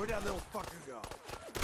Where'd that little fucker go?